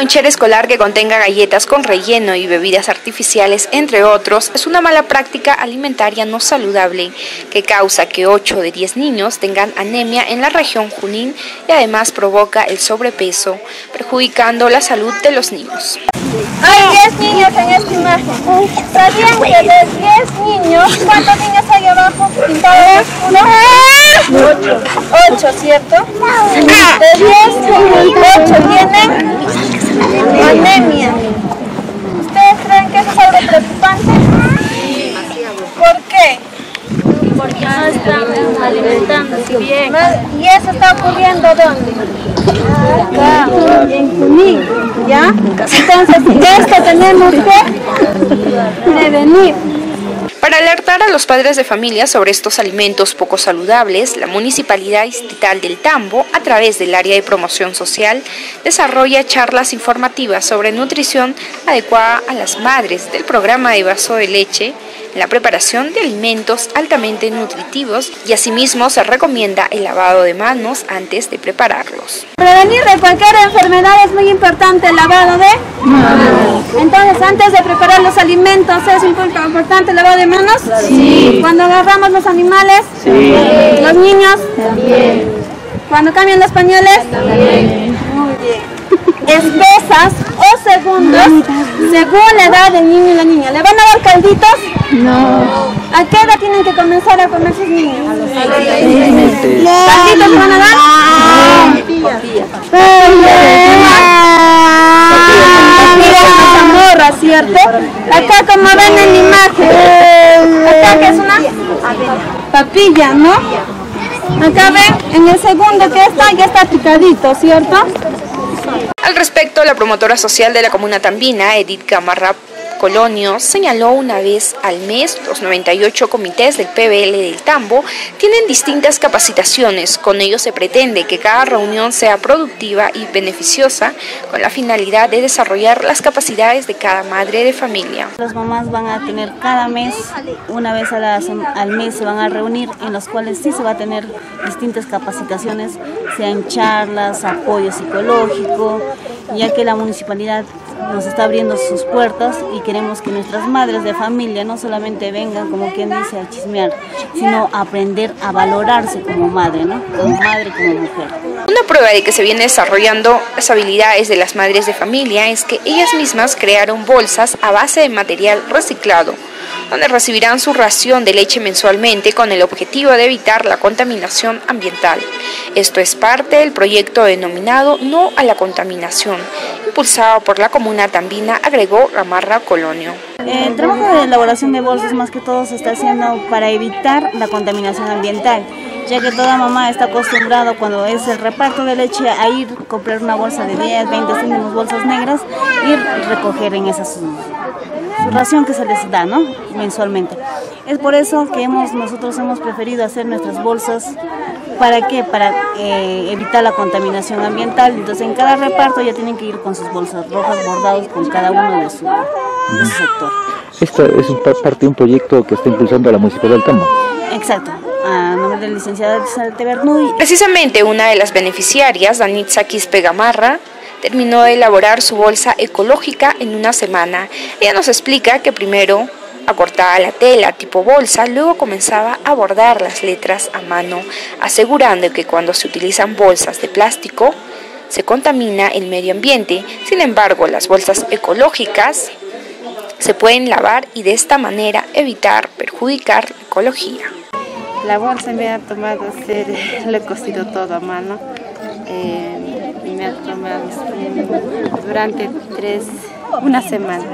lonchera escolar que contenga galletas con relleno y bebidas artificiales, entre otros, es una mala práctica alimentaria no saludable que causa que 8 de 10 niños tengan anemia en la región Junín y además provoca el sobrepeso, perjudicando la salud de los niños. Hay 10 niños en esta imagen. ¿Sabían que de 10 niños, cuántos niños hay abajo? Pintados uno. 8, 8, ¿cierto? Ah. De 10, 8, 10. Bien. ¿Y eso está ocurriendo dónde? Acá, en Junín, ¿ya? Entonces, esto tenemos que prevenir. Para alertar a los padres de familia sobre estos alimentos poco saludables, la Municipalidad Distrital del Tambo, a través del área de promoción social, desarrolla charlas informativas sobre nutrición adecuada a las madres del programa de vaso de leche, la preparación de alimentos altamente nutritivos y asimismo se recomienda el lavado de manos antes de prepararlos. Prevenir de cualquier enfermedad es muy importante el lavado de manos. Entonces, antes de preparar los alimentos, ¿es importante el lavado de manos? Sí. Cuando agarramos los animales, sí. los niños, también. Cuando cambian los pañales, también. Muy bien. Espesas o segundos, según la edad del niño y la niña. ¿Le van a dar calditos? No. ¿A qué edad tienen que comenzar a comer sus niños? A los seis ¿Calditos van a dar? Papillas ¿cierto? Acá como ven en la imagen. Acá que es una papilla, ¿no? Acá ven, en el segundo que está, ya está picadito, ¿cierto? Al respecto, la promotora social de la comuna Tambina, Edith Gamarra Colonio señaló una vez al mes los 98 comités del PBL del Tambo tienen distintas capacitaciones. Con ello se pretende que cada reunión sea productiva y beneficiosa con la finalidad de desarrollar las capacidades de cada madre de familia. Las mamás van a tener cada mes, una vez al mes se van a reunir en los cuales sí se va a tener distintas capacitaciones, sean charlas, apoyo psicológico, ya que la municipalidad nos está abriendo sus puertas y queremos que nuestras madres de familia no solamente vengan, como quien dice, a chismear, sino aprender a valorarse como madre, ¿no? Como madre, como mujer. Una prueba de que se viene desarrollando las habilidades de las madres de familia es que ellas mismas crearon bolsas a base de material reciclado donde recibirán su ración de leche mensualmente con el objetivo de evitar la contaminación ambiental. Esto es parte del proyecto denominado No a la Contaminación, impulsado por la comuna tambina, agregó Gamarra Colonio. El trabajo de elaboración de bolsas más que todo se está haciendo para evitar la contaminación ambiental ya que toda mamá está acostumbrada cuando es el reparto de leche a ir a comprar una bolsa de 10, 20 céntimos, bolsas negras, y recoger en esa su, ración que se les da, ¿no? Mensualmente. Es por eso que hemos, nosotros hemos preferido hacer nuestras bolsas, ¿para qué? Para eh, evitar la contaminación ambiental. Entonces en cada reparto ya tienen que ir con sus bolsas rojas bordados con cada uno de su, sector. Esto es parte de un proyecto que está impulsando la Municipalidad del Tambo. Exacto a nombre del licenciado Precisamente una de las beneficiarias, Danitza Quispe Gamarra, terminó de elaborar su bolsa ecológica en una semana. Ella nos explica que primero acortaba la tela tipo bolsa, luego comenzaba a bordar las letras a mano, asegurando que cuando se utilizan bolsas de plástico se contamina el medio ambiente. Sin embargo, las bolsas ecológicas se pueden lavar y de esta manera evitar perjudicar la ecología. La bolsa me ha tomado hacer, lo he cosido todo a mano. Eh, me ha tomado durante tres, una semana.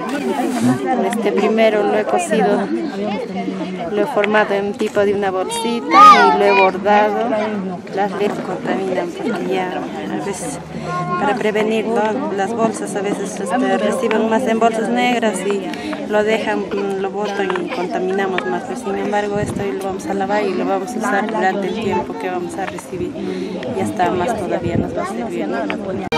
Este primero lo he cosido, lo he formado en tipo de una bolsita y lo he bordado. Las letras contaminan porque ya a veces para prevenir las bolsas a veces este, reciben más en bolsas negras y lo dejan, lo botan y contaminamos más. Pero sin embargo esto lo vamos a lavar y lo vamos a usar durante el tiempo que vamos a recibir y hasta más todavía nos va a servir.